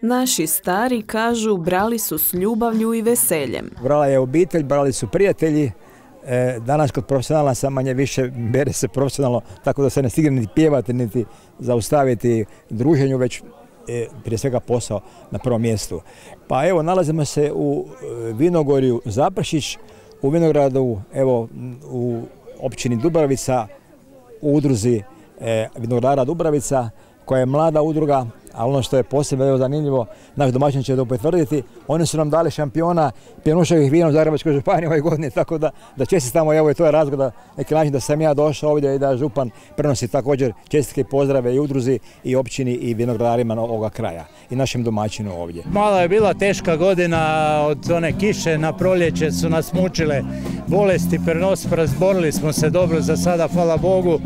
Naši stari kažu brali su s ljubavlju i veseljem. Brala je obitelj, brali su prijatelji. E, danas kod profesionalna sam manje više bere se profesionalno, tako da se ne stigne niti pjevati, niti zaustaviti druženju, već e, prije svega posao na prvom mjestu. Pa evo, nalazimo se u e, Vinogorju Zapršić, u Vinogradu, evo, u općini Dubravica, u udruzi Vinogradara Dubravica, koja je mlada udruga, ali ono što je posebno zanimljivo, naš domaćin će to potvrditi, oni su nam dali šampiona pjenuševih vina u Zagrebačkoj županiji ove godine, tako da, da čestitamo, evo i to je razgoda neki način da sam ja došao ovdje i da župan prenosi također čestitke pozdrave i udruzi i općini i vinogradarima ovoga kraja i našem domaćinu ovdje. Malo je bila teška godina od one kiše na proljeće su nas mučile bolesti, pernospras, borili smo se dobro za sada, hvala Bogu,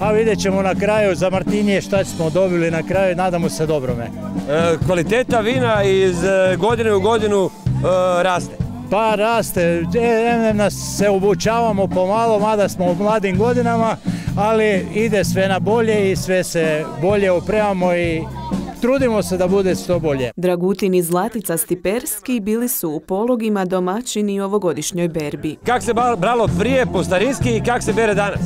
a vidjet ćemo na kraju za Martinije šta smo dobili na kraju, nadamo se dobrome. E, kvaliteta vina iz e, godine u godinu e, raste. Pa raste, nas se obučavamo pomalo, mada smo u mladim godinama, ali ide sve na bolje i sve se bolje opremamo i trudimo se da bude što bolje. Dragutin i Zlatica Stiperski bili su u pologima domaćini ovogodišnjoj berbi. Kak se bralo prije po starinski i kak se bere danas?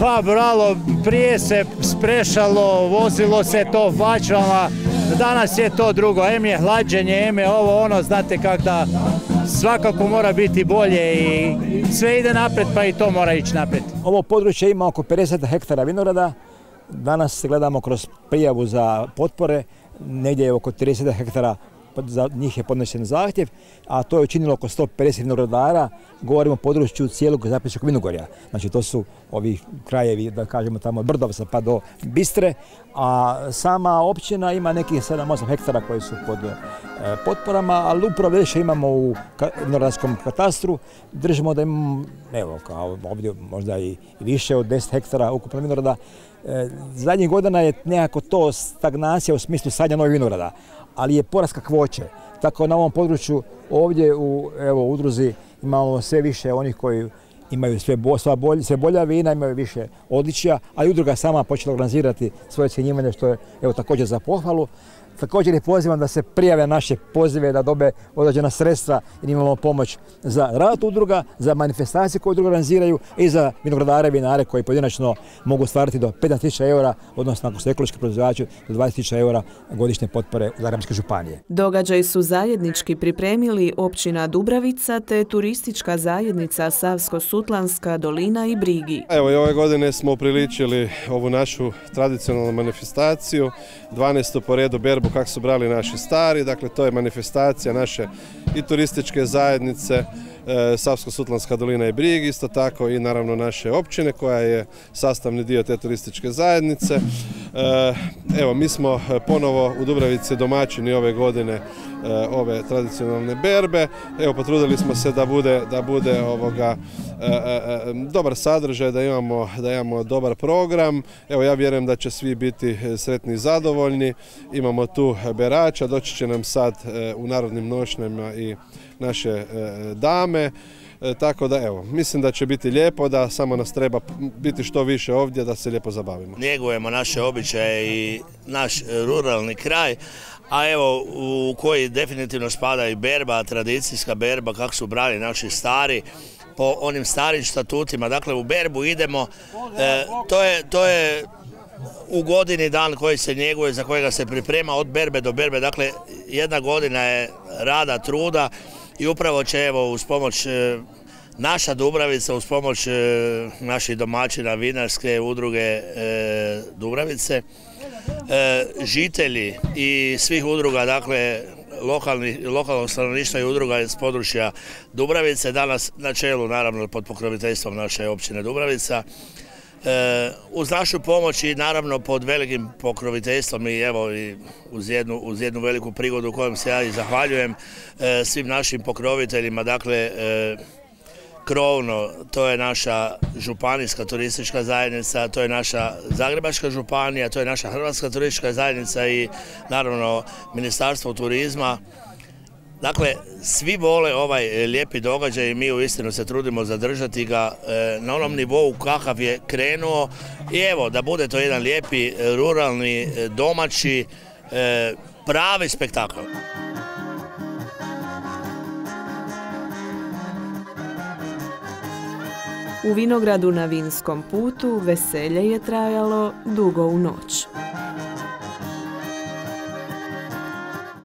Pa bralo, prije se sprešalo, vozilo se to vačvama, danas je to drugo, em je hlađenje, em je ovo ono, znate kak da svakako mora biti bolje i sve ide napred pa i to mora ići napred. Ovo područje ima oko 50 hektara vinograda, danas gledamo kroz prijavu za potpore, negdje je oko 30 hektara za njih je podnesen zahtjev, a to je učinilo oko 150 vinogradara, govorimo o području cijelog zapisnog vinogorja. Znači to su ovi krajevi, da kažemo tamo od Brdovca pa do Bistre, a sama općina ima nekih 7-8 hektara koji su pod e, potporama, ali upravo više imamo u vinogradskom katastru, držimo da imamo, evo kao ovdje možda i više od 10 hektara ukupno vinograda. E, zadnjih godina je nekako to stagnacija u smislu sadnja novih vinograda, ali je porast kakvoće. Tako na ovom području ovdje u evo, udruzi imamo sve više onih koji imaju sve, bolje, sve bolja vina, imaju više odličja, a i udruga sama počela organizirati svoje ocjenjivanje što je evo, također za pohvalu. Također je pozivam da se prijave naše pozive da dobe određena sredstva jer imamo pomoć za rad udruga, za manifestacije koje udruga organiziraju i za vinogradare, vinare koji pojedinačno mogu stvariti do 15.000 eura, odnosno ako su ekološki proizvođači do 20.000 eura godišnje potpore Zagrebačke županije. Događaj su zajednički pripremili općina Dubravica te turistička zajednica Savsko-Sutlanska dolina i Brigi. Evo i ove godine smo upriličili ovu našu tradicionalnu manifestaciju, 12. po redu berbu kako su brali naši stari, dakle to je manifestacija naše i turističke zajednice, e, Savsko-Sutlanska dolina i Brig, isto tako i naravno naše općine koja je sastavni dio te turističke zajednice. E, evo, mi smo ponovo u Dubravici domaćini ove godine E, ove tradicionalne berbe. Evo potrudili smo se da bude, da bude ovoga dobar sadržaj, da imamo, da imamo dobar program. Evo ja vjerujem da će svi biti sretni i zadovoljni. Imamo tu berača, doći će nam sad u narodnim nošnjama i naše dame. Tako da evo, mislim da će biti lijepo, da samo nas treba biti što više ovdje, da se lijepo zabavimo. Njegujemo naše običaje i naš ruralni kraj, a evo u koji definitivno spada i berba, tradicijska berba, kako su brali naši stari, po onim starim statutima. Dakle, u berbu idemo, e, to, je, to je u godini dan koji se njeguje, za kojega se priprema od berbe do berbe. Dakle, jedna godina je rada, truda i upravo će evo uz pomoć e, naša Dubravica, uz pomoć e, naših domaćina vinarske udruge Dubravice, E, žitelji i svih udruga, dakle lokalnog stanovništva i udruga iz područja Dubravice, danas na čelu naravno pod pokroviteljstvom naše općine Dubravica. E, uz našu pomoć i naravno pod velikim pokroviteljstvom i evo i uz jednu, uz jednu veliku prigodu kojom se ja i zahvaljujem e, svim našim pokroviteljima, dakle krovno, to je naša županijska turistička zajednica, to je naša Zagrebačka županija, to je naša Hrvatska turistička zajednica i naravno Ministarstvo turizma. Dakle, svi vole ovaj e, lijepi događaj i mi u istinu se trudimo zadržati ga e, na onom nivou kakav je krenuo i evo da bude to jedan lijepi, e, ruralni, domaći, pravi spektakl. U vinogradu na vinskom putu veselje je trajalo dugo u noć.